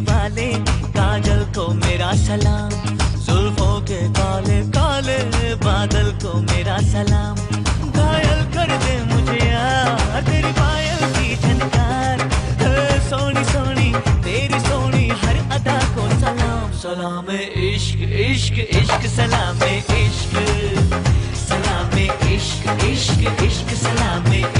वाले, काजल को मेरा सलाम। जुल्फों के काले काले बादल को मेरा सलाम। घायल कर दे मुझे यार, तेरी पायल की झनकार। सोनी सोनी, तेरी सोनी, हर अदा को सलाम। सलाम इश्क इश्क इश्क, सलाम इश्क। सलाम इश्क इश्क इश्क, सलाम इश्क